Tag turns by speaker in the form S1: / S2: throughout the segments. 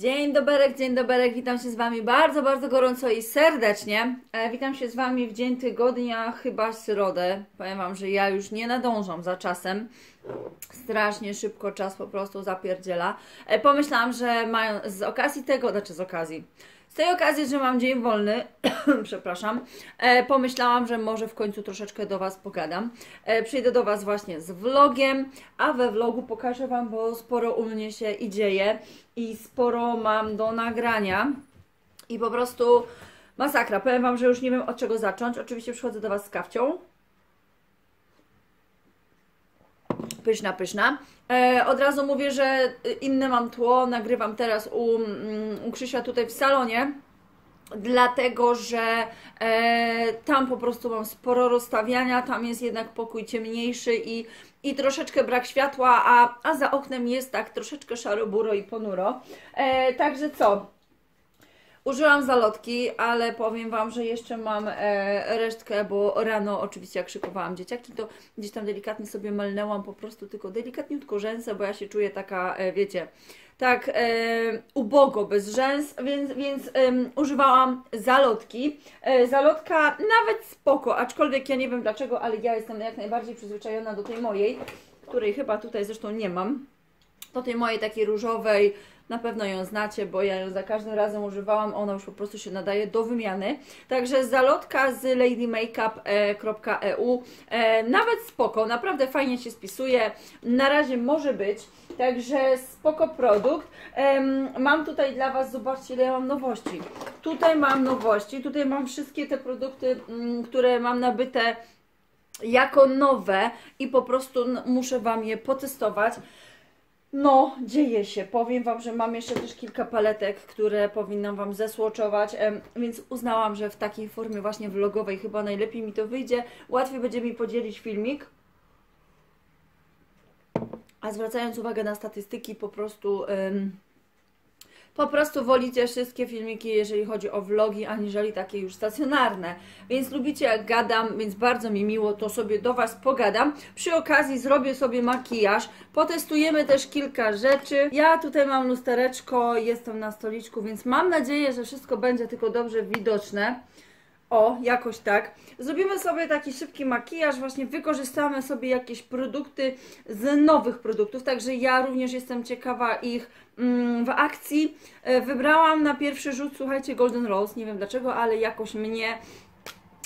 S1: Dzień doberek, dzień doberek, witam się z Wami bardzo, bardzo gorąco i serdecznie. E, witam się z Wami w dzień tygodnia, chyba środę. Powiem Wam, że ja już nie nadążam za czasem. Strasznie szybko czas po prostu zapierdziela. E, pomyślałam, że mają z okazji tego, znaczy z okazji, z tej okazji, że mam dzień wolny, przepraszam, e, pomyślałam, że może w końcu troszeczkę do Was pogadam. E, przyjdę do Was właśnie z vlogiem, a we vlogu pokażę Wam, bo sporo u mnie się i dzieje i sporo mam do nagrania i po prostu masakra. Powiem Wam, że już nie wiem od czego zacząć. Oczywiście przychodzę do Was z kawcią. Pyszna, pyszna. E, od razu mówię, że inne mam tło. Nagrywam teraz u, mm, u Krzysia tutaj w salonie. Dlatego, że e, tam po prostu mam sporo rozstawiania, tam jest jednak pokój ciemniejszy i, i troszeczkę brak światła, a, a za oknem jest tak troszeczkę szaro-buro i ponuro. E, także co? Użyłam zalotki, ale powiem Wam, że jeszcze mam e, resztkę, bo rano oczywiście jak szykowałam dzieciaki, to gdzieś tam delikatnie sobie melnęłam po prostu tylko delikatniutko rzęsę, bo ja się czuję taka, e, wiecie, tak e, ubogo, bez rzęs, więc, więc używałam zalotki. E, zalotka nawet spoko, aczkolwiek ja nie wiem dlaczego, ale ja jestem jak najbardziej przyzwyczajona do tej mojej, której chyba tutaj zresztą nie mam. Do tej mojej takiej różowej, na pewno ją znacie, bo ja ją za każdym razem używałam, ona już po prostu się nadaje do wymiany. Także zalotka z ladymakeup.eu e, nawet spoko, naprawdę fajnie się spisuje. Na razie może być, także spoko produkt. Mam tutaj dla Was, zobaczcie ile mam nowości. Tutaj mam nowości, tutaj mam wszystkie te produkty, mm, które mam nabyte jako nowe i po prostu muszę Wam je potestować. No, dzieje się. Powiem Wam, że mam jeszcze też kilka paletek, które powinnam Wam zesłoczować, więc uznałam, że w takiej formie właśnie vlogowej chyba najlepiej mi to wyjdzie. Łatwiej będzie mi podzielić filmik. A zwracając uwagę na statystyki, po prostu po prostu wolicie wszystkie filmiki, jeżeli chodzi o vlogi, aniżeli takie już stacjonarne. Więc lubicie jak gadam, więc bardzo mi miło, to sobie do Was pogadam. Przy okazji zrobię sobie makijaż, potestujemy też kilka rzeczy. Ja tutaj mam lustereczko, jestem na stoliczku, więc mam nadzieję, że wszystko będzie tylko dobrze widoczne. O, jakoś tak. Zrobimy sobie taki szybki makijaż, właśnie wykorzystamy sobie jakieś produkty z nowych produktów, także ja również jestem ciekawa ich w akcji. E, wybrałam na pierwszy rzut, słuchajcie, Golden Rose, nie wiem dlaczego, ale jakoś mnie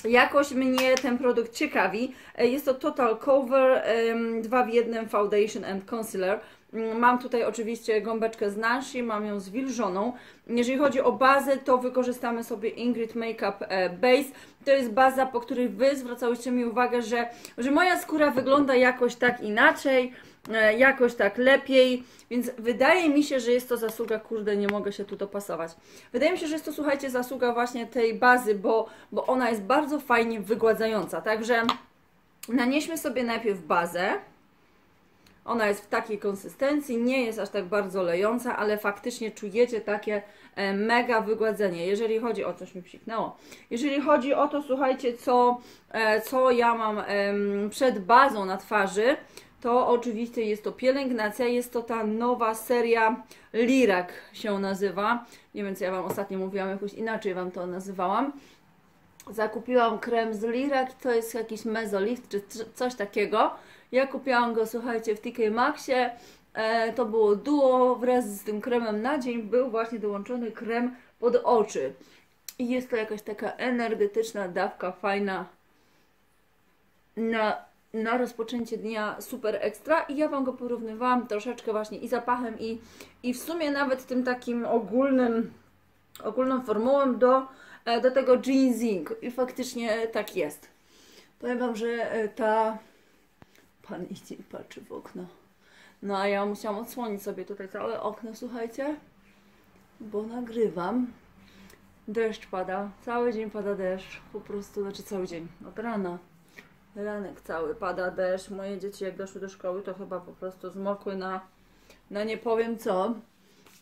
S1: Jakoś mnie ten produkt ciekawi. E, jest to Total Cover 2 w 1 Foundation and Concealer. Mm, mam tutaj oczywiście gąbeczkę z Nancy, mam ją zwilżoną. Jeżeli chodzi o bazę, to wykorzystamy sobie Ingrid Makeup e, Base. To jest baza, po której Wy zwracałyście mi uwagę, że, że moja skóra wygląda jakoś tak inaczej, e, jakoś tak lepiej, więc wydaje mi się, że jest to zasługa, kurde, nie mogę się tu dopasować. Wydaje mi się, że jest to, słuchajcie, zasługa właśnie tej bazy, bo, bo ona jest bardzo fajnie wygładzająca. Także nanieśmy sobie najpierw bazę. Ona jest w takiej konsystencji, nie jest aż tak bardzo lejąca, ale faktycznie czujecie takie e, mega wygładzenie. Jeżeli chodzi o coś mi psiknęło. Jeżeli chodzi o to, słuchajcie, co, e, co ja mam przed bazą na twarzy, to oczywiście jest to pielęgnacja, jest to ta nowa seria Lirak się nazywa. Nie wiem, co ja Wam ostatnio mówiłam, jakoś inaczej Wam to nazywałam. Zakupiłam krem z Lirak, to jest jakiś mezolift czy coś takiego. Ja kupiłam go, słuchajcie, w TK Maxie. E, to było duo wraz z tym kremem na dzień. Był właśnie dołączony krem pod oczy. I jest to jakaś taka energetyczna dawka, fajna na, na rozpoczęcie dnia super ekstra. I ja Wam go porównywałam troszeczkę właśnie i zapachem, i, i w sumie nawet tym takim ogólnym, ogólną formułą do, e, do tego jeansing. I faktycznie tak jest. Powiem Wam, że e, ta Pan idzie i patrzy w okno. No a ja musiałam odsłonić sobie tutaj całe okno, słuchajcie, bo nagrywam. Deszcz pada, cały dzień pada deszcz, po prostu, znaczy cały dzień, od rana. Ranek cały pada deszcz. Moje dzieci jak doszły do szkoły, to chyba po prostu zmokły na, na nie powiem co.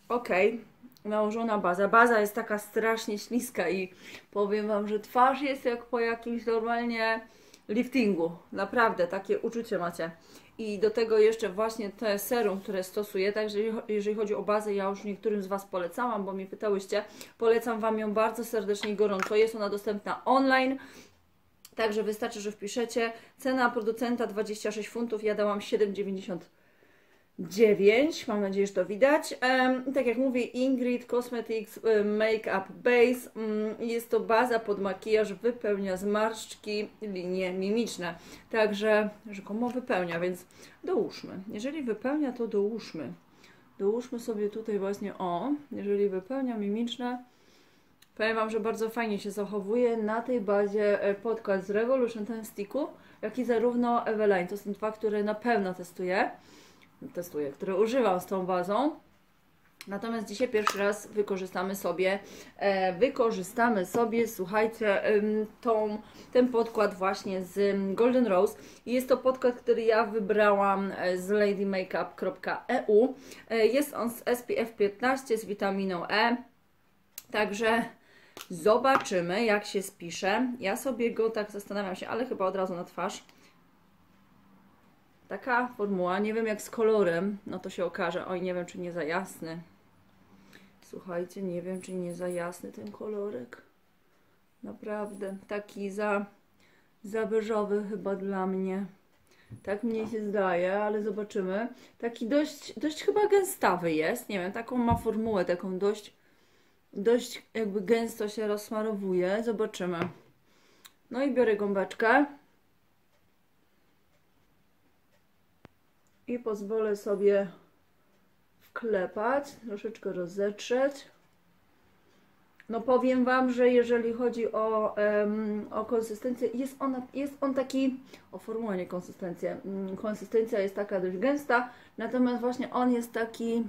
S1: Okej, okay. nałożona baza. Baza jest taka strasznie śliska i powiem Wam, że twarz jest jak po jakimś normalnie liftingu. Naprawdę, takie uczucie macie. i do tego jeszcze właśnie te serum, które stosuję, także jeżeli chodzi o bazę, ja już niektórym z Was polecałam, bo mnie pytałyście, polecam Wam ją bardzo serdecznie i gorąco, jest ona dostępna online, Także wystarczy, że wpiszecie. Cena producenta 26 funtów, ja dałam 7,90 9, mam nadzieję, że to widać. Tak jak mówię, Ingrid Cosmetics Makeup Base. Um, jest to baza pod makijaż, wypełnia zmarszczki, linie mimiczne. Także rzekomo wypełnia, więc dołóżmy. Jeżeli wypełnia, to dołóżmy. Dołóżmy sobie tutaj właśnie o, jeżeli wypełnia mimiczne, powiem Wam, że bardzo fajnie się zachowuje na tej bazie e, podkład z Revolution Ten Sticku, jak i zarówno Eveline. To są dwa, które na pewno testuję testuję, które używam z tą bazą. Natomiast dzisiaj pierwszy raz wykorzystamy sobie, e, wykorzystamy sobie, słuchajcie, tą, ten podkład właśnie z Golden Rose. Jest to podkład, który ja wybrałam e, z ladymakeup.eu. E, jest on z SPF 15 z witaminą E. Także zobaczymy, jak się spisze. Ja sobie go tak zastanawiam się, ale chyba od razu na twarz. Taka formuła, nie wiem jak z kolorem, no to się okaże. Oj, nie wiem czy nie za jasny. Słuchajcie, nie wiem czy nie za jasny ten kolorek. Naprawdę, taki za, za beżowy chyba dla mnie. Tak mnie się zdaje, ale zobaczymy. Taki dość, dość chyba gęstawy jest. Nie wiem, taką ma formułę, taką dość, dość jakby gęsto się rozsmarowuje. Zobaczymy. No i biorę gąbeczkę. I pozwolę sobie wklepać, troszeczkę rozetrzeć. No powiem Wam, że jeżeli chodzi o, um, o konsystencję, jest, ona, jest on taki, o formułę, nie konsystencję, um, konsystencja jest taka dość gęsta, natomiast właśnie on jest taki,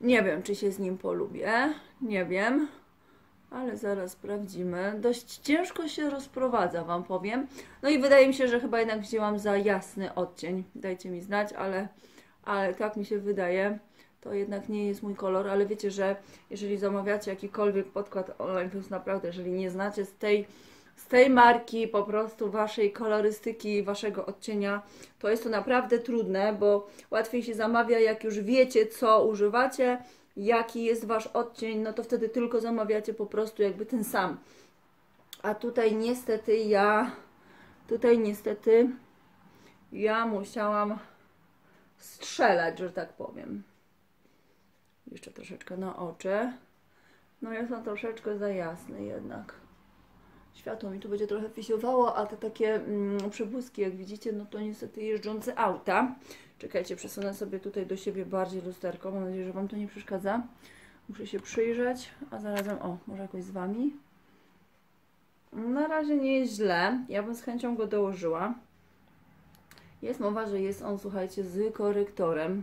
S1: nie wiem, czy się z nim polubię, nie wiem ale zaraz sprawdzimy. Dość ciężko się rozprowadza, Wam powiem. No i wydaje mi się, że chyba jednak wzięłam za jasny odcień. Dajcie mi znać, ale, ale tak mi się wydaje. To jednak nie jest mój kolor, ale wiecie, że jeżeli zamawiacie jakikolwiek podkład online, to jest naprawdę, jeżeli nie znacie z tej, z tej marki po prostu Waszej kolorystyki, Waszego odcienia, to jest to naprawdę trudne, bo łatwiej się zamawia, jak już wiecie, co używacie, jaki jest Wasz odcień, no to wtedy tylko zamawiacie po prostu jakby ten sam. A tutaj niestety ja, tutaj niestety ja musiałam strzelać, że tak powiem. Jeszcze troszeczkę na oczy. No jest on troszeczkę za jasny jednak. Światło mi tu będzie trochę fisiowało, a te takie mm, przebłyski, jak widzicie, no to niestety jeżdżące auta. Czekajcie, przesunę sobie tutaj do siebie bardziej lusterko. Mam nadzieję, że Wam to nie przeszkadza. Muszę się przyjrzeć, a zarazem, o, może jakoś z Wami. Na razie nie jest źle. Ja bym z chęcią go dołożyła. Jest mowa, że jest on, słuchajcie, z korektorem.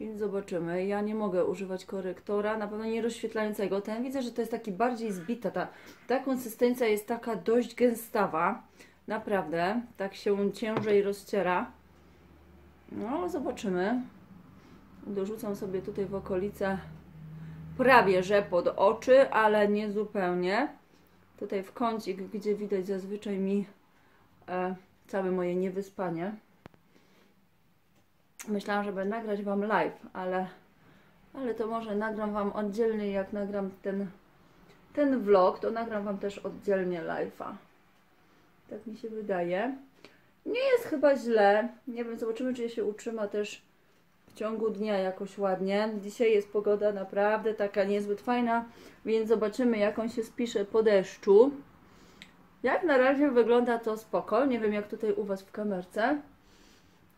S1: Więc zobaczymy. Ja nie mogę używać korektora, na pewno nie rozświetlającego. Ten widzę, że to jest taki bardziej zbita. Ta, ta konsystencja jest taka dość gęstawa. Naprawdę. Tak się ciężej rozciera. No, zobaczymy. Dorzucam sobie tutaj w okolice prawie że pod oczy, ale nie zupełnie. Tutaj w kącik, gdzie widać zazwyczaj mi e, całe moje niewyspanie. Myślałam, żeby nagrać Wam live, ale, ale to może nagram Wam oddzielnie, jak nagram ten, ten vlog, to nagram Wam też oddzielnie live'a. Tak mi się wydaje. Nie jest chyba źle. Nie wiem, zobaczymy, czy się utrzyma też w ciągu dnia jakoś ładnie. Dzisiaj jest pogoda naprawdę taka niezbyt fajna, więc zobaczymy, jak on się spisze po deszczu. Jak na razie wygląda to spoko. Nie wiem, jak tutaj u Was w kamerce.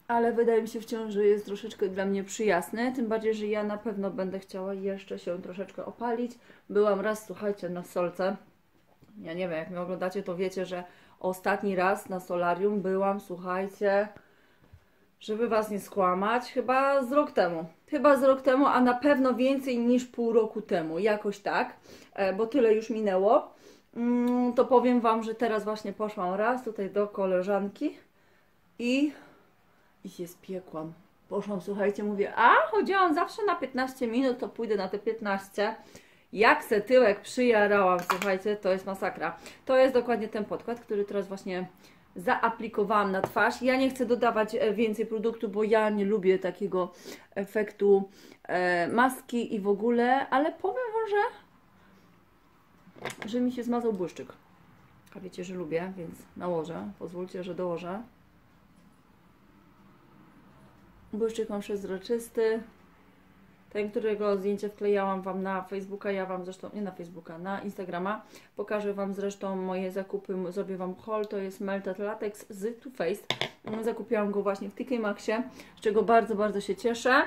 S1: Ale wydaje mi się wciąż, że jest troszeczkę dla mnie przyjasny. Tym bardziej, że ja na pewno będę chciała jeszcze się troszeczkę opalić. Byłam raz, słuchajcie, na solce. Ja nie wiem, jak mnie oglądacie, to wiecie, że Ostatni raz na solarium byłam, słuchajcie, żeby Was nie skłamać, chyba z rok temu. Chyba z rok temu, a na pewno więcej niż pół roku temu, jakoś tak, e, bo tyle już minęło. Mm, to powiem Wam, że teraz właśnie poszłam raz tutaj do koleżanki i, i się spiekłam. Poszłam, słuchajcie, mówię, a chodziłam zawsze na 15 minut, to pójdę na te 15 jak se tyłek przyjarałam, słuchajcie, to jest masakra. To jest dokładnie ten podkład, który teraz właśnie zaaplikowałam na twarz. Ja nie chcę dodawać e, więcej produktu, bo ja nie lubię takiego efektu e, maski i w ogóle, ale powiem Wam, że, że mi się zmazał błyszczyk. A wiecie, że lubię, więc nałożę. Pozwólcie, że dołożę. Błyszczyk mam przezroczysty. Ten, którego zdjęcie wklejałam Wam na Facebooka, ja Wam zresztą, nie na Facebooka, na Instagrama. Pokażę Wam zresztą moje zakupy, zrobię Wam haul, to jest Melted Latex z Too Faced. Zakupiłam go właśnie w TK Maxie, z czego bardzo, bardzo się cieszę.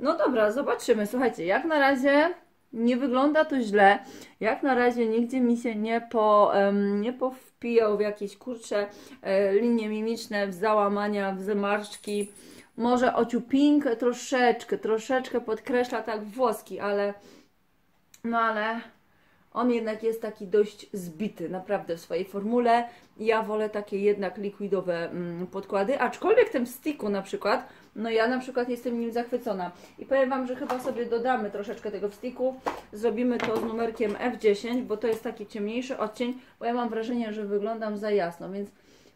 S1: No dobra, zobaczymy. Słuchajcie, jak na razie nie wygląda to źle. Jak na razie nigdzie mi się nie, po, nie powpijał w jakieś kurcze linie mimiczne, w załamania, w zmarszczki może ociupink troszeczkę, troszeczkę podkreśla tak włoski, ale no ale on jednak jest taki dość zbity naprawdę w swojej formule. Ja wolę takie jednak likwidowe mm, podkłady, aczkolwiek tym sticku na przykład, no ja na przykład jestem nim zachwycona. I powiem Wam, że chyba sobie dodamy troszeczkę tego w sticku. Zrobimy to z numerkiem F10, bo to jest taki ciemniejszy odcień, bo ja mam wrażenie, że wyglądam za jasno, więc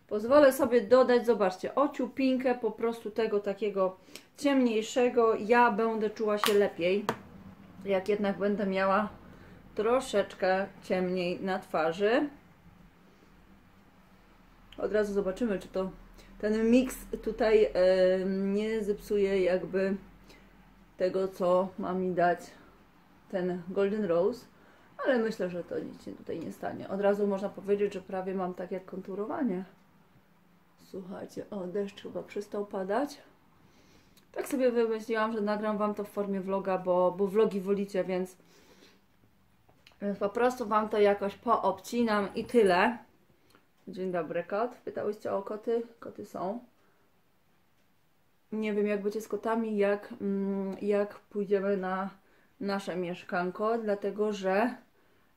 S1: Pozwolę sobie dodać, zobaczcie, ociupinkę po prostu tego takiego ciemniejszego. Ja będę czuła się lepiej, jak jednak będę miała troszeczkę ciemniej na twarzy. Od razu zobaczymy, czy to ten miks tutaj yy, nie zepsuje jakby tego, co ma mi dać ten Golden Rose. Ale myślę, że to nic się tutaj nie stanie. Od razu można powiedzieć, że prawie mam tak jak konturowanie. Słuchajcie, o deszcz chyba przestał padać. Tak sobie wymyśliłam, że nagram Wam to w formie vloga, bo, bo vlogi wolicie, więc, po prostu Wam to jakoś poobcinam i tyle. Dzień dobry kot. Pytałyście o koty? Koty są. Nie wiem jak będzie z kotami, jak, mm, jak pójdziemy na nasze mieszkanko, dlatego że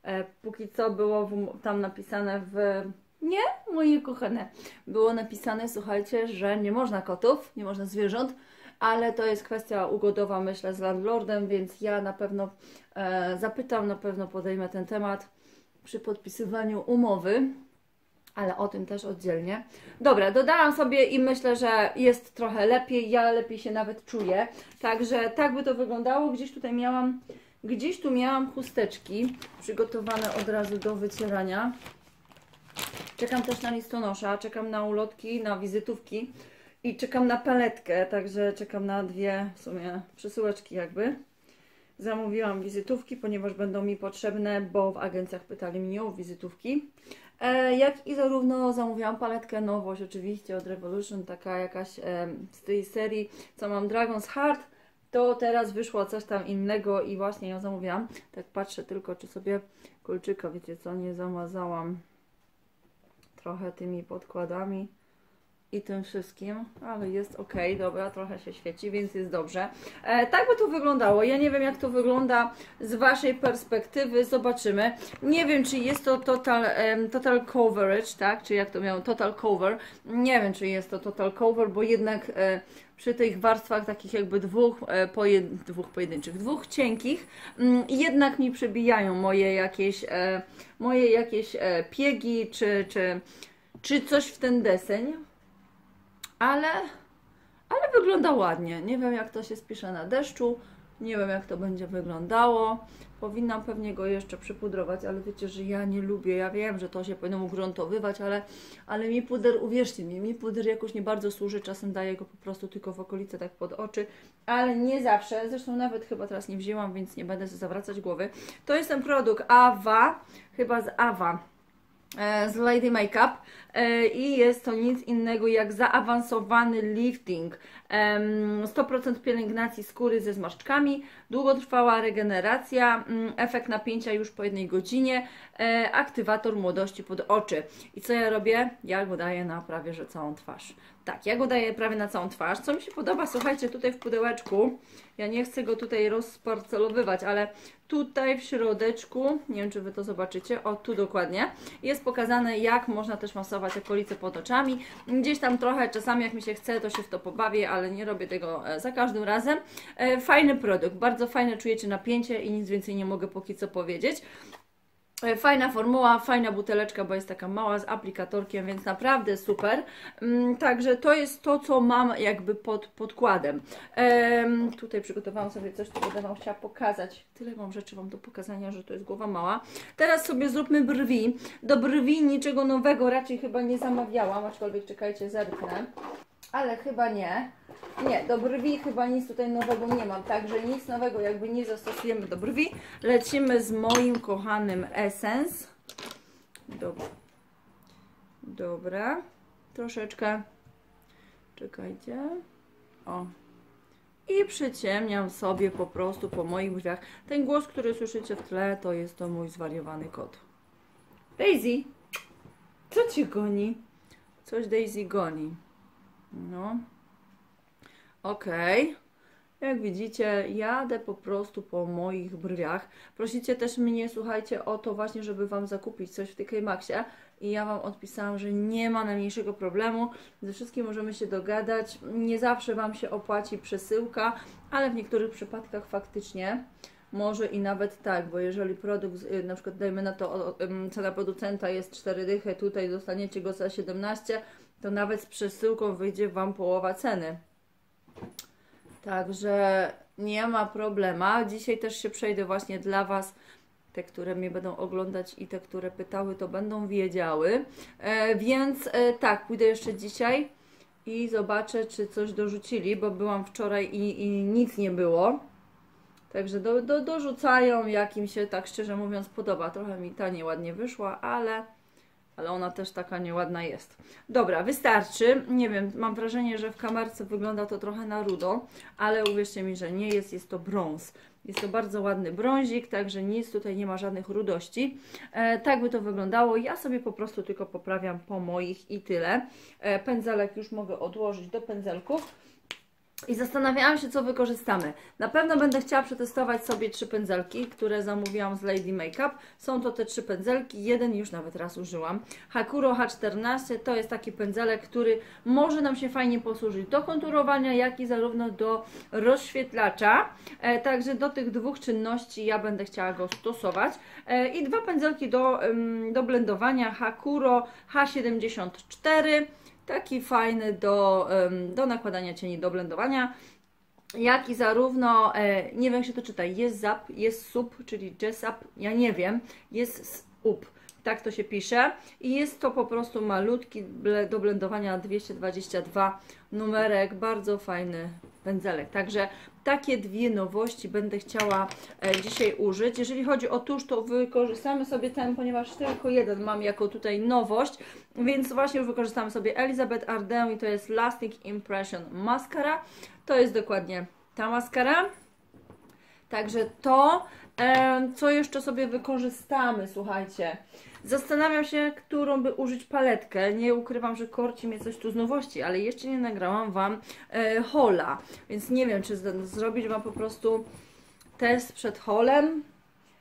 S1: e, póki co było w, tam napisane w nie, moje kochane. Było napisane, słuchajcie, że nie można kotów, nie można zwierząt, ale to jest kwestia ugodowa, myślę, z landlordem, więc ja na pewno e, zapytam, na pewno podejmę ten temat przy podpisywaniu umowy, ale o tym też oddzielnie. Dobra, dodałam sobie i myślę, że jest trochę lepiej, ja lepiej się nawet czuję, także tak by to wyglądało. Gdzieś tutaj miałam, gdzieś tu miałam chusteczki przygotowane od razu do wycierania. Czekam też na listonosza, czekam na ulotki, na wizytówki i czekam na paletkę, także czekam na dwie w sumie przesyłeczki jakby. Zamówiłam wizytówki, ponieważ będą mi potrzebne, bo w agencjach pytali mnie o wizytówki. E, jak i zarówno zamówiłam paletkę, nowość oczywiście od Revolution, taka jakaś e, z tej serii, co mam Dragon's Heart, to teraz wyszło coś tam innego i właśnie ją zamówiłam. Tak patrzę tylko, czy sobie kolczyka, wiecie co, nie zamazałam trochę tymi podkładami i tym wszystkim, ale jest ok, dobra, trochę się świeci, więc jest dobrze. E, tak by to wyglądało. Ja nie wiem, jak to wygląda z Waszej perspektywy, zobaczymy. Nie wiem, czy jest to total, um, total coverage, tak, czy jak to miało, total cover. Nie wiem, czy jest to total cover, bo jednak e, przy tych warstwach takich jakby dwóch, e, dwóch pojedynczych, dwóch cienkich, mm, jednak mi przebijają moje jakieś, e, moje jakieś e, piegi, czy, czy, czy coś w ten deseń, ale, ale wygląda ładnie. Nie wiem jak to się spisze na deszczu, nie wiem jak to będzie wyglądało. Powinnam pewnie go jeszcze przypudrować, ale wiecie, że ja nie lubię. Ja wiem, że to się powinno ugruntowywać, ale, ale mi puder, uwierzcie mi, mi puder jakoś nie bardzo służy. Czasem daję go po prostu tylko w okolice, tak pod oczy, ale nie zawsze. Zresztą nawet chyba teraz nie wzięłam, więc nie będę zawracać głowy. To jest ten produkt Ava, chyba z Ava E, z Lady Makeup i jest to nic innego jak zaawansowany lifting. 100% pielęgnacji skóry ze zmarszczkami, długotrwała regeneracja, mm, efekt napięcia już po jednej godzinie, e, aktywator młodości pod oczy. I co ja robię? Ja go daję na prawie że całą twarz. Tak, ja go daję prawie na całą twarz. Co mi się podoba, słuchajcie, tutaj w pudełeczku, ja nie chcę go tutaj rozparcelowywać, ale tutaj w środeczku, nie wiem czy Wy to zobaczycie, o tu dokładnie, jest pokazane jak można też masować okolice pod oczami. Gdzieś tam trochę, czasami jak mi się chce, to się w to pobawię, ale nie robię tego e, za każdym razem. E, fajny produkt, bardzo fajne czujecie napięcie i nic więcej nie mogę póki co powiedzieć. Fajna formuła, fajna buteleczka, bo jest taka mała z aplikatorkiem, więc naprawdę super. Mm, Także to jest to, co mam jakby pod podkładem. Em, tutaj przygotowałam sobie coś, co będę Wam chciała pokazać. Tyle mam rzeczy Wam do pokazania, że to jest głowa mała. Teraz sobie zróbmy brwi. Do brwi niczego nowego raczej chyba nie zamawiałam, aczkolwiek czekajcie, zerknę. Ale chyba nie. Nie, do brwi chyba nic tutaj nowego nie mam, także nic nowego jakby nie zastosujemy do brwi. Lecimy z moim kochanym Essence. Dobra. Dobra. Troszeczkę. Czekajcie. O. I przyciemniam sobie po prostu po moich brwiach. Ten głos, który słyszycie w tle, to jest to mój zwariowany kot. Daisy! Co cię goni? Coś Daisy goni. No. Okej. Jak widzicie, jadę po prostu po moich brwiach. Prosicie też mnie, słuchajcie, o to właśnie, żeby Wam zakupić coś w TK Maxie i ja Wam odpisałam, że nie ma najmniejszego problemu. Ze wszystkim możemy się dogadać. Nie zawsze Wam się opłaci przesyłka, ale w niektórych przypadkach faktycznie może i nawet tak, bo jeżeli produkt, na przykład dajmy na to, cena producenta jest 4 dychy, tutaj dostaniecie go za 17, to nawet z przesyłką wyjdzie Wam połowa ceny. Także nie ma problema. Dzisiaj też się przejdę właśnie dla Was. Te, które mnie będą oglądać i te, które pytały, to będą wiedziały. E, więc e, tak, pójdę jeszcze dzisiaj i zobaczę, czy coś dorzucili, bo byłam wczoraj i, i nic nie było. Także do, do, dorzucają, jak im się tak szczerze mówiąc podoba. Trochę mi ta nieładnie wyszła, ale, ale ona też taka nieładna jest. Dobra, wystarczy. Nie wiem, mam wrażenie, że w kamerce wygląda to trochę na rudo, ale uwierzcie mi, że nie jest, jest to brąz. Jest to bardzo ładny brązik, także nic tutaj nie ma żadnych rudości. E, tak by to wyglądało. Ja sobie po prostu tylko poprawiam po moich i tyle. E, pędzelek już mogę odłożyć do pędzelków. I zastanawiałam się, co wykorzystamy. Na pewno będę chciała przetestować sobie trzy pędzelki, które zamówiłam z Lady Makeup. Są to te trzy pędzelki, jeden już nawet raz użyłam. Hakuro H14 to jest taki pędzelek, który może nam się fajnie posłużyć do konturowania, jak i zarówno do rozświetlacza. E, także do tych dwóch czynności ja będę chciała go stosować. E, I dwa pędzelki do, ym, do blendowania Hakuro H74 taki fajny do, do nakładania cieni, do blendowania, jak i zarówno, e, nie wiem jak się to czyta, jest zap, jest sub, czyli jessup, ja nie wiem, jest up, tak to się pisze. I jest to po prostu malutki do blendowania 222 numerek, bardzo fajny pędzelek, także takie dwie nowości będę chciała e, dzisiaj użyć. Jeżeli chodzi o tusz, to wykorzystamy sobie ten, ponieważ tylko jeden mam jako tutaj nowość, więc właśnie wykorzystamy sobie Elizabeth Ardern i to jest Lasting Impression Mascara. To jest dokładnie ta maskara. Także to, co jeszcze sobie wykorzystamy, słuchajcie. Zastanawiam się, którą by użyć paletkę. Nie ukrywam, że korci mnie coś tu z nowości, ale jeszcze nie nagrałam Wam e, hola, więc nie wiem, czy zrobić Wam po prostu test przed holem.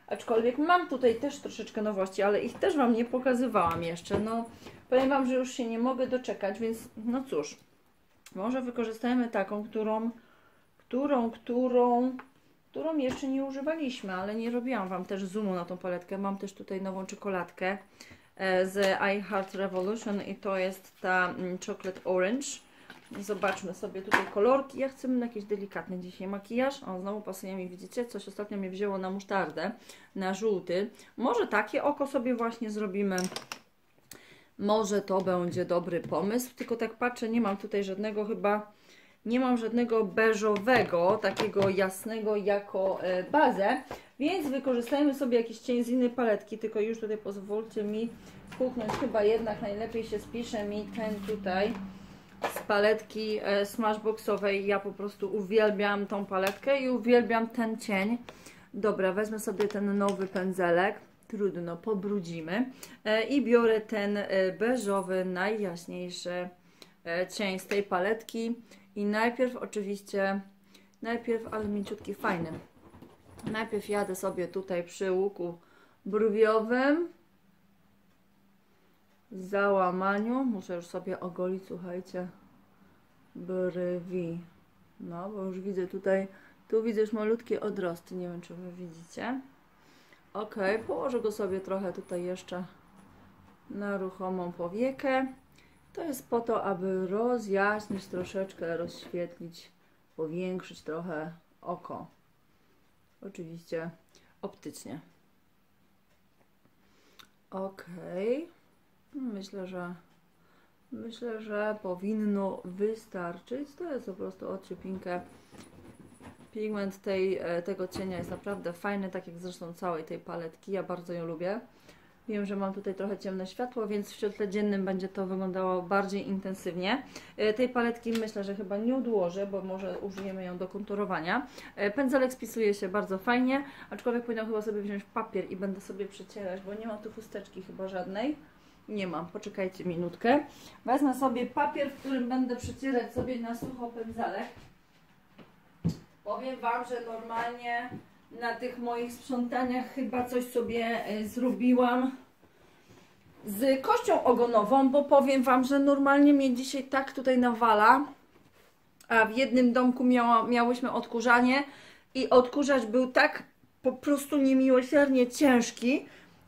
S1: Aczkolwiek mam tutaj też troszeczkę nowości, ale ich też Wam nie pokazywałam jeszcze. No, powiem Wam, że już się nie mogę doczekać, więc no cóż, może wykorzystajmy taką, którą, którą, którą, którą jeszcze nie używaliśmy, ale nie robiłam Wam też zoomu na tą paletkę. Mam też tutaj nową czekoladkę e, z I Heart Revolution i to jest ta mm, Chocolate Orange. Zobaczmy sobie tutaj kolorki. Ja chcę na jakiś delikatny dzisiaj makijaż. O, znowu pasuje mi, widzicie? Coś ostatnio mnie wzięło na musztardę, na żółty. Może takie oko sobie właśnie zrobimy. Może to będzie dobry pomysł. Tylko tak patrzę, nie mam tutaj żadnego chyba... Nie mam żadnego beżowego, takiego jasnego jako e, bazę, więc wykorzystajmy sobie jakiś cień z innej paletki, tylko już tutaj pozwólcie mi puknąć, chyba jednak najlepiej się spisze mi ten tutaj z paletki e, Smashboxowej. Ja po prostu uwielbiam tą paletkę i uwielbiam ten cień. Dobra, wezmę sobie ten nowy pędzelek. Trudno, pobrudzimy. E, I biorę ten beżowy, najjaśniejszy cień z tej paletki. I najpierw oczywiście, najpierw, ale mięciutki, fajny. Najpierw jadę sobie tutaj przy łuku brwiowym. Załamaniu. Muszę już sobie ogolić, słuchajcie, brwi. No, bo już widzę tutaj, tu widzę już malutkie odrosty, nie wiem czy wy widzicie. Ok, położę go sobie trochę tutaj jeszcze na ruchomą powiekę. To jest po to, aby rozjaśnić troszeczkę, rozświetlić, powiększyć trochę oko. Oczywiście optycznie. Ok. Myślę, że myślę, że powinno wystarczyć. To jest po prostu odciepinkę. Pigment tej, e, tego cienia jest naprawdę fajny, tak jak zresztą całej tej paletki. Ja bardzo ją lubię. Wiem, że mam tutaj trochę ciemne światło, więc w świetle dziennym będzie to wyglądało bardziej intensywnie. E, tej paletki myślę, że chyba nie odłożę, bo może użyjemy ją do konturowania. E, pędzelek spisuje się bardzo fajnie, aczkolwiek powinnam chyba sobie wziąć papier i będę sobie przecierać, bo nie mam tu chusteczki chyba żadnej. Nie mam, poczekajcie minutkę. Wezmę sobie papier, w którym będę przecierać sobie na sucho pędzelek. Powiem Wam, że normalnie na tych moich sprzątaniach chyba coś sobie e, zrobiłam z kością ogonową, bo powiem Wam, że normalnie mnie dzisiaj tak tutaj nawala, a w jednym domku miałyśmy odkurzanie i odkurzacz był tak po prostu niemiłosiernie ciężki,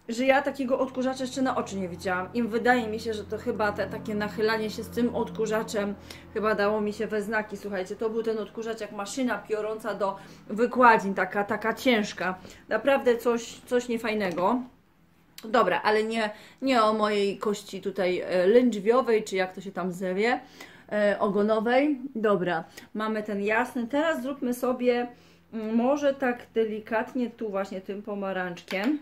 S1: że ja takiego odkurzacza jeszcze na oczy nie widziałam. I wydaje mi się, że to chyba te takie nachylanie się z tym odkurzaczem chyba dało mi się we znaki. Słuchajcie, to był ten odkurzacz jak maszyna piorąca do wykładzin, taka, taka ciężka. Naprawdę coś, coś niefajnego. Dobra, ale nie, nie o mojej kości tutaj e, lędźwiowej, czy jak to się tam zwie, e, ogonowej. Dobra, mamy ten jasny. Teraz zróbmy sobie mm, może tak delikatnie tu właśnie tym pomarańczkiem.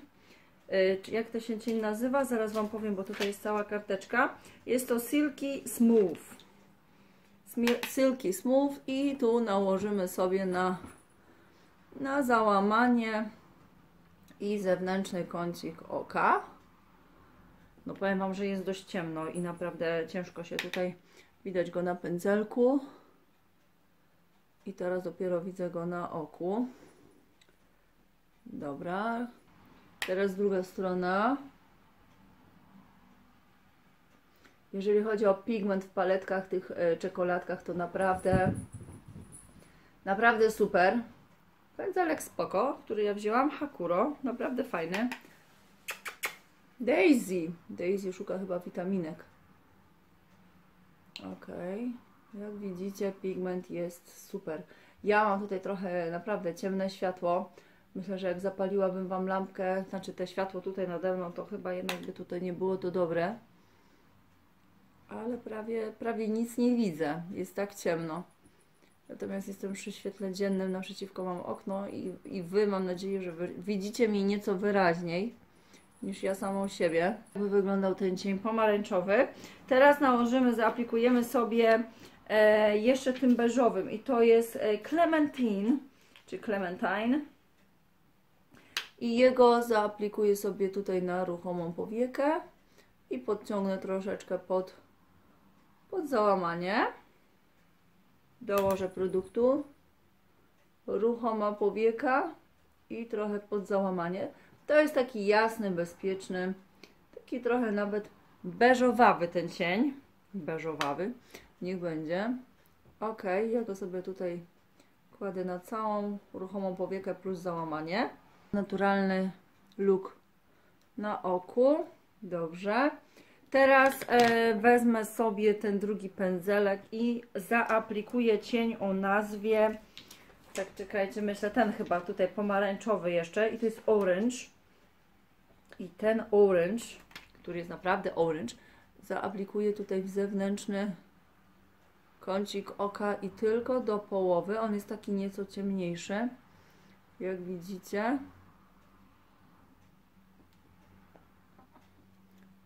S1: E, jak to się cień nazywa? Zaraz Wam powiem, bo tutaj jest cała karteczka. Jest to Silky Smooth. Silky Smooth i tu nałożymy sobie na, na załamanie i zewnętrzny kącik oka. No powiem Wam, że jest dość ciemno i naprawdę ciężko się tutaj widać go na pędzelku. I teraz dopiero widzę go na oku. Dobra. Teraz druga strona. Jeżeli chodzi o pigment w paletkach, tych e, czekoladkach, to naprawdę naprawdę super. Pędzelek spoko, który ja wzięłam. Hakuro, naprawdę fajny. Daisy. Daisy szuka chyba witaminek. Ok. Jak widzicie, pigment jest super. Ja mam tutaj trochę naprawdę ciemne światło. Myślę, że jak zapaliłabym Wam lampkę, znaczy te światło tutaj nade mną, to chyba jednak by tutaj nie było to dobre. Ale prawie, prawie nic nie widzę. Jest tak ciemno. Natomiast jestem przy świetle dziennym, naprzeciwko mam okno i, i Wy mam nadzieję, że widzicie mnie nieco wyraźniej niż ja samą siebie. Jakby wyglądał ten cień pomarańczowy. Teraz nałożymy, zaaplikujemy sobie e, jeszcze tym beżowym i to jest e, Clementine, czy Clementine. I jego zaaplikuję sobie tutaj na ruchomą powiekę i podciągnę troszeczkę pod, pod załamanie dołożę produktu, ruchoma powieka i trochę pod załamanie. To jest taki jasny, bezpieczny, taki trochę nawet beżowawy ten cień. Beżowawy, niech będzie. Ok, ja go sobie tutaj kładę na całą ruchomą powiekę plus załamanie. Naturalny look na oku. Dobrze. Teraz e, wezmę sobie ten drugi pędzelek i zaaplikuję cień o nazwie, tak czekajcie, myślę ten chyba tutaj pomarańczowy jeszcze i to jest orange. I ten orange, który jest naprawdę orange, zaaplikuję tutaj w zewnętrzny kącik oka i tylko do połowy. On jest taki nieco ciemniejszy, jak widzicie.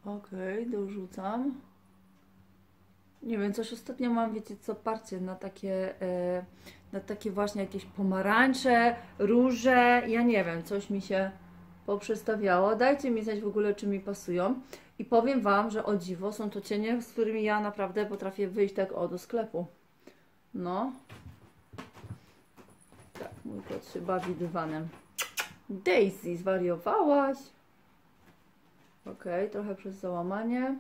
S1: Okej, okay, dorzucam. Nie wiem, coś ostatnio mam, wiecie co, parcie na takie, e, na takie właśnie jakieś pomarańcze, róże, ja nie wiem, coś mi się poprzestawiało. Dajcie mi znać w ogóle, czy mi pasują. I powiem Wam, że o dziwo są to cienie, z którymi ja naprawdę potrafię wyjść tak o do sklepu. No. Tak, mój kot się bawi dywanem. Daisy, zwariowałaś? Ok, trochę przez załamanie.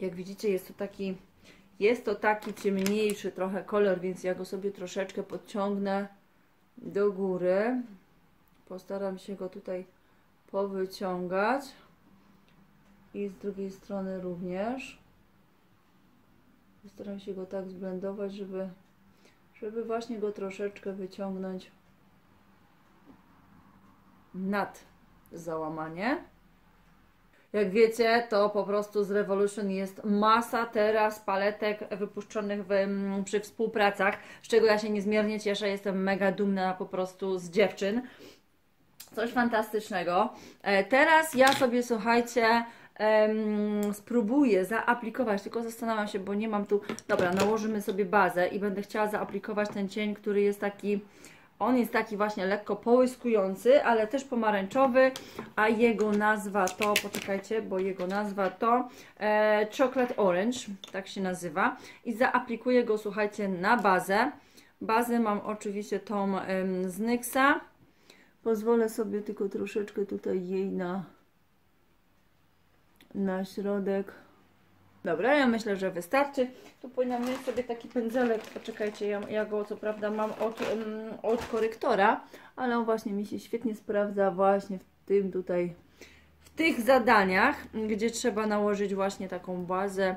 S1: Jak widzicie jest to taki jest to taki ciemniejszy trochę kolor, więc ja go sobie troszeczkę podciągnę do góry. Postaram się go tutaj powyciągać. I z drugiej strony również. Postaram się go tak zblendować, żeby, żeby właśnie go troszeczkę wyciągnąć nad załamanie. Jak wiecie, to po prostu z Revolution jest masa teraz paletek wypuszczonych w, mm, przy współpracach, z czego ja się niezmiernie cieszę. Jestem mega dumna po prostu z dziewczyn. Coś fantastycznego. E, teraz ja sobie, słuchajcie, spróbuję zaaplikować, tylko zastanawiam się, bo nie mam tu... Dobra, nałożymy sobie bazę i będę chciała zaaplikować ten cień, który jest taki on jest taki właśnie lekko połyskujący, ale też pomarańczowy, a jego nazwa to, poczekajcie, bo jego nazwa to e, Chocolate Orange, tak się nazywa. I zaaplikuję go, słuchajcie, na bazę. Bazę mam oczywiście tą em, z NYXa. Pozwolę sobie tylko troszeczkę tutaj jej na, na środek Dobra, ja myślę, że wystarczy. Tu powinnam mieć sobie taki pędzelek. Poczekajcie, ja, ja go co prawda mam od, um, od korektora, ale on właśnie mi się świetnie sprawdza właśnie w tym tutaj, w tych zadaniach, gdzie trzeba nałożyć właśnie taką bazę.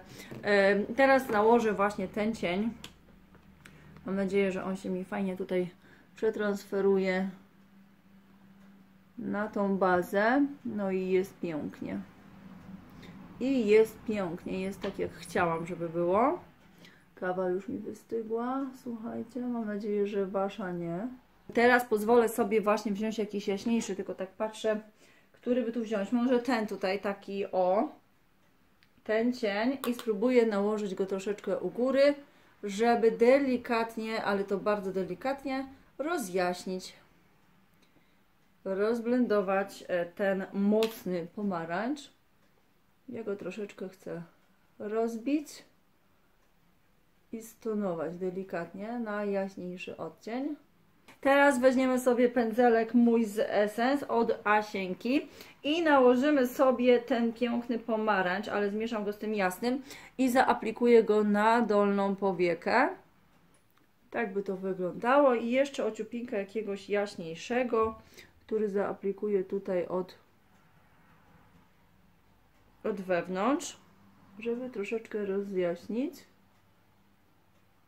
S1: Teraz nałożę właśnie ten cień. Mam nadzieję, że on się mi fajnie tutaj przetransferuje na tą bazę. No i jest pięknie. I jest pięknie, jest tak jak chciałam, żeby było. Kawa już mi wystygła, słuchajcie, mam nadzieję, że Wasza nie. Teraz pozwolę sobie właśnie wziąć jakiś jaśniejszy, tylko tak patrzę, który by tu wziąć. Może ten tutaj, taki o, ten cień i spróbuję nałożyć go troszeczkę u góry, żeby delikatnie, ale to bardzo delikatnie, rozjaśnić, rozblendować e, ten mocny pomarańcz. Ja go troszeczkę chcę rozbić i stonować delikatnie na jaśniejszy odcień. Teraz weźmiemy sobie pędzelek mój z Essence od Asienki i nałożymy sobie ten piękny pomarańcz, ale zmieszam go z tym jasnym i zaaplikuję go na dolną powiekę. Tak by to wyglądało i jeszcze ociupinkę jakiegoś jaśniejszego, który zaaplikuję tutaj od od wewnątrz, żeby troszeczkę rozjaśnić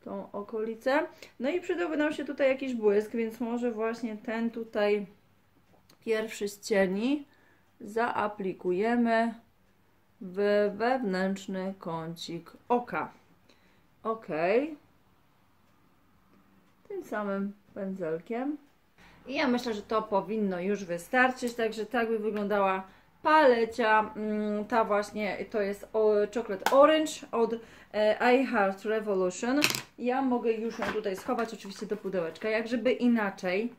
S1: tą okolicę. No i przydałby nam się tutaj jakiś błysk, więc może właśnie ten tutaj pierwszy z cieni zaaplikujemy w wewnętrzny kącik oka. Ok. Tym samym pędzelkiem. I ja myślę, że to powinno już wystarczyć, także tak by wyglądała palecia, mm, ta właśnie, to jest Chocolate Orange od e, I Heart Revolution. Ja mogę już ją tutaj schować oczywiście do pudełeczka, jak żeby inaczej.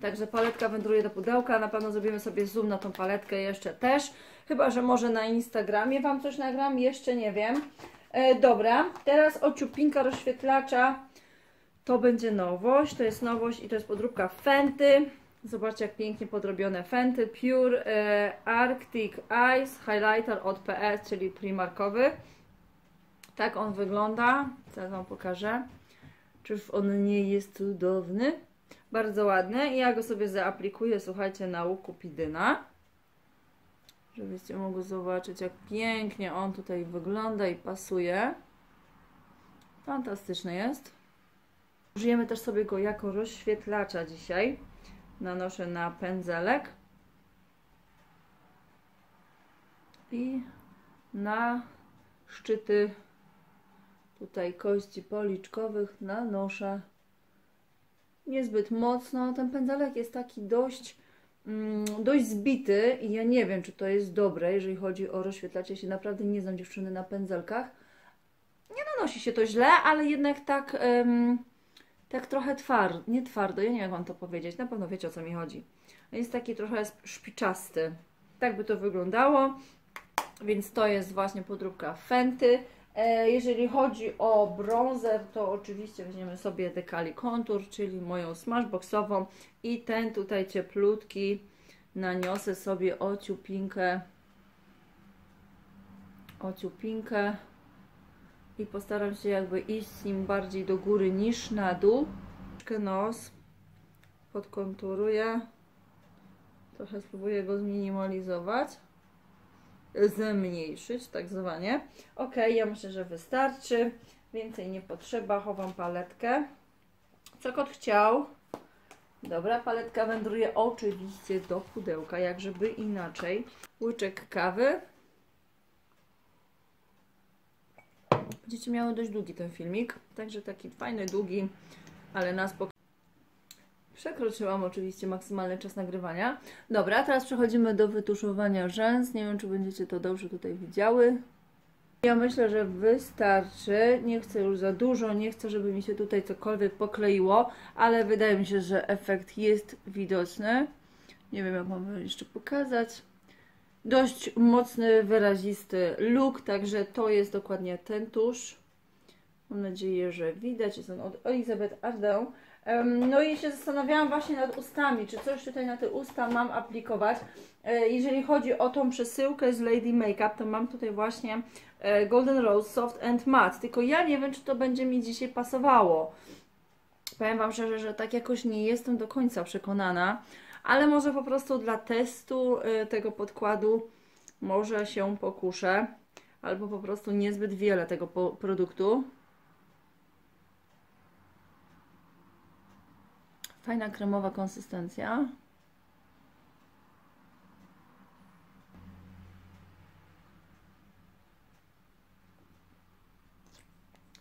S1: Także paletka wędruje do pudełka, na pewno zrobimy sobie zoom na tą paletkę jeszcze też. Chyba, że może na Instagramie Wam coś nagram, jeszcze nie wiem. E, dobra, teraz ociupinka rozświetlacza. To będzie nowość, to jest nowość i to jest podróbka Fenty. Zobaczcie jak pięknie podrobione Fenty Pure e, Arctic Ice Highlighter od PS, czyli primarkowy. Tak on wygląda. Teraz Wam pokażę. Czyż on nie jest cudowny? Bardzo ładny. Ja go sobie zaaplikuję, słuchajcie, na łuku pidyna. Żebyście mogli zobaczyć, jak pięknie on tutaj wygląda i pasuje. Fantastyczny jest. Użyjemy też sobie go jako rozświetlacza dzisiaj nanoszę na pędzelek i na szczyty tutaj kości policzkowych nanoszę niezbyt mocno. Ten pędzelek jest taki dość, mm, dość zbity i ja nie wiem, czy to jest dobre, jeżeli chodzi o rozświetlacz. Ja się naprawdę nie znam dziewczyny na pędzelkach. Nie nanosi się to źle, ale jednak tak tak trochę twardo, nie twardo, ja nie wiem jak Wam to powiedzieć, na pewno wiecie o co mi chodzi. Jest taki trochę szpiczasty. Tak by to wyglądało, więc to jest właśnie podróbka Fenty. E, jeżeli chodzi o bronzer, to oczywiście weźmiemy sobie Decali Contour, czyli moją smashboxową i ten tutaj cieplutki naniosę sobie ociupinkę ociupinkę i postaram się jakby iść z nim bardziej do góry niż na dół. Nos podkonturuję. Trochę spróbuję go zminimalizować. Zmniejszyć, tak zwanie. Ok, ja myślę, że wystarczy. Więcej nie potrzeba. Chowam paletkę. Co kot chciał? Dobra, paletka wędruje oczywiście do pudełka, jak żeby inaczej. Łyczek kawy. Będziecie miały dość długi ten filmik, także taki fajny, długi, ale na spokojnie. Przekroczyłam oczywiście maksymalny czas nagrywania. Dobra, teraz przechodzimy do wytuszowania rzęs. Nie wiem, czy będziecie to dobrze tutaj widziały. Ja myślę, że wystarczy. Nie chcę już za dużo, nie chcę, żeby mi się tutaj cokolwiek pokleiło, ale wydaje mi się, że efekt jest widoczny. Nie wiem, jak mam jeszcze pokazać. Dość mocny, wyrazisty look, także to jest dokładnie ten tusz. Mam nadzieję, że widać. Jest on od Elizabeth Ardell. No i się zastanawiałam właśnie nad ustami, czy coś tutaj na te usta mam aplikować. E, jeżeli chodzi o tą przesyłkę z Lady Makeup, to mam tutaj właśnie e, Golden Rose Soft and Matte, tylko ja nie wiem, czy to będzie mi dzisiaj pasowało. Powiem Wam szczerze, że tak jakoś nie jestem do końca przekonana, ale może po prostu dla testu e, tego podkładu może się pokuszę, albo po prostu niezbyt wiele tego produktu. Fajna kremowa konsystencja.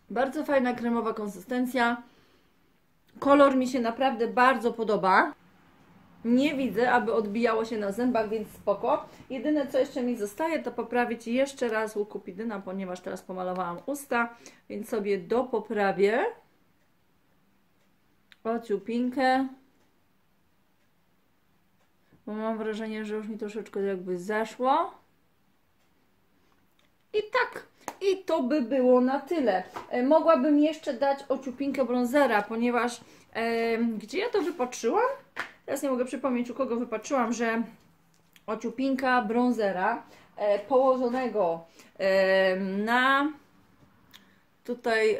S1: Bardzo fajna kremowa konsystencja. Kolor mi się naprawdę bardzo podoba. Nie widzę, aby odbijało się na zębach, więc spoko. Jedyne, co jeszcze mi zostaje, to poprawić jeszcze raz łukupidyna, ponieważ teraz pomalowałam usta, więc sobie dopoprawię ociupinkę. Bo mam wrażenie, że już mi troszeczkę jakby zeszło. I tak, i to by było na tyle. E, mogłabym jeszcze dać ociupinkę bronzera, ponieważ e, gdzie ja to wypatrzyłam? Teraz nie mogę przypomnieć, u kogo wypatrzyłam, że ociupinka bronzera e, położonego e, na tutaj e,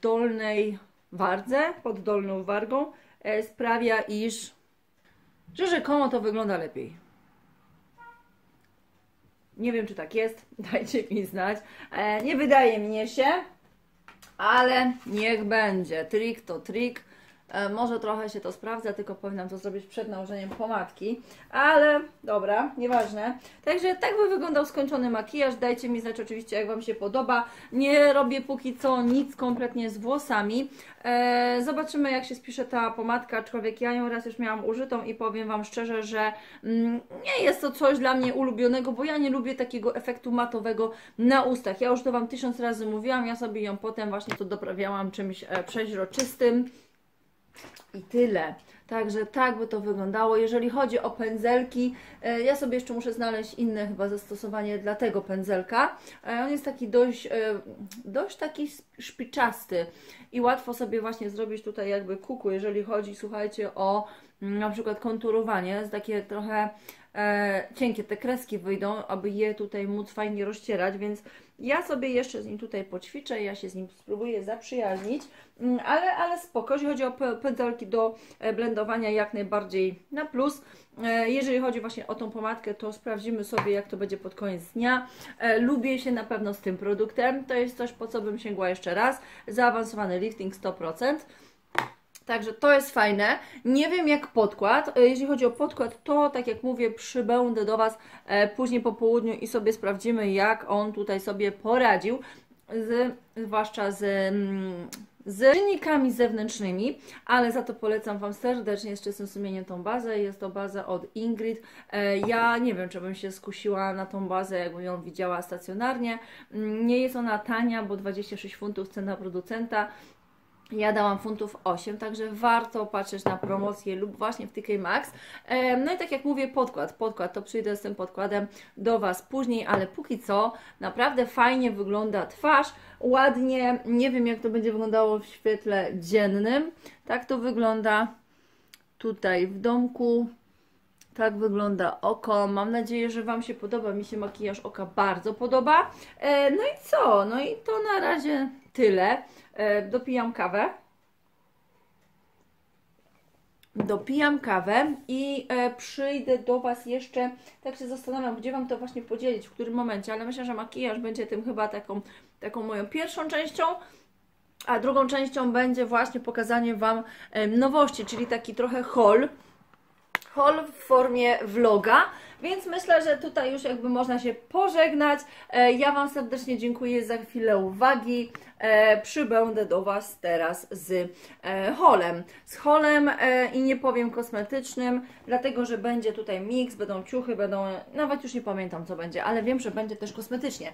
S1: dolnej wardze, pod dolną wargą, e, sprawia, iż że rzekomo to wygląda lepiej. Nie wiem, czy tak jest, dajcie mi znać. E, nie wydaje mnie się, ale niech będzie. Trik to trik. E, może trochę się to sprawdza, tylko powinnam to zrobić przed nałożeniem pomadki, ale dobra, nieważne. Także tak by wyglądał skończony makijaż. Dajcie mi znać oczywiście, jak Wam się podoba. Nie robię póki co nic kompletnie z włosami. E, zobaczymy, jak się spisze ta pomadka, aczkolwiek ja ją raz już miałam użytą i powiem Wam szczerze, że mm, nie jest to coś dla mnie ulubionego, bo ja nie lubię takiego efektu matowego na ustach. Ja już to Wam tysiąc razy mówiłam, ja sobie ją potem właśnie to doprawiałam czymś e, przeźroczystym. I tyle. Także tak by to wyglądało. Jeżeli chodzi o pędzelki, e, ja sobie jeszcze muszę znaleźć inne chyba zastosowanie dla tego pędzelka. E, on jest taki dość, e, dość taki szpiczasty i łatwo sobie właśnie zrobić tutaj jakby kuku, jeżeli chodzi, słuchajcie, o mm, na przykład konturowanie, takie trochę cienkie te kreski wyjdą, aby je tutaj móc fajnie rozcierać, więc ja sobie jeszcze z nim tutaj poćwiczę, ja się z nim spróbuję zaprzyjaźnić, mm, ale, ale spoko, jeżeli chodzi o pędzelki do e, blendowania jak najbardziej na plus. E, jeżeli chodzi właśnie o tą pomadkę, to sprawdzimy sobie jak to będzie pod koniec dnia. E, lubię się na pewno z tym produktem, to jest coś po co bym sięgła jeszcze raz. Zaawansowany lifting 100%. Także to jest fajne. Nie wiem jak podkład. E, jeśli chodzi o podkład, to tak jak mówię, przybędę do Was e, później po południu i sobie sprawdzimy, jak on tutaj sobie poradził. Z, zwłaszcza z, mm, z czynnikami zewnętrznymi, ale za to polecam Wam serdecznie z czystym sumieniem tą bazę. Jest to baza od Ingrid. E, ja nie wiem, czy bym się skusiła na tą bazę, jakbym ją widziała stacjonarnie. Mm, nie jest ona tania, bo 26 funtów cena producenta. Ja dałam funtów 8, także warto patrzeć na promocję lub właśnie w TK Max. No i tak jak mówię, podkład, podkład, to przyjdę z tym podkładem do Was później, ale póki co naprawdę fajnie wygląda twarz, ładnie, nie wiem jak to będzie wyglądało w świetle dziennym, tak to wygląda tutaj w domku. Tak wygląda oko. Mam nadzieję, że Wam się podoba. Mi się makijaż oka bardzo podoba. E, no i co? No i to na razie tyle. E, dopijam kawę. dopijam kawę i e, przyjdę do Was jeszcze, tak się zastanawiam, gdzie Wam to właśnie podzielić, w którym momencie, ale myślę, że makijaż będzie tym chyba taką, taką moją pierwszą częścią, a drugą częścią będzie właśnie pokazanie Wam nowości, czyli taki trochę haul, haul w formie vloga, więc myślę, że tutaj już jakby można się pożegnać. E, Ja Wam serdecznie dziękuję za chwilę uwagi. E, Przybędę do Was teraz z e, holem. Z holem e, i nie powiem kosmetycznym, dlatego że będzie tutaj miks, będą ciuchy, będą, nawet już nie pamiętam co będzie, ale wiem, że będzie też kosmetycznie.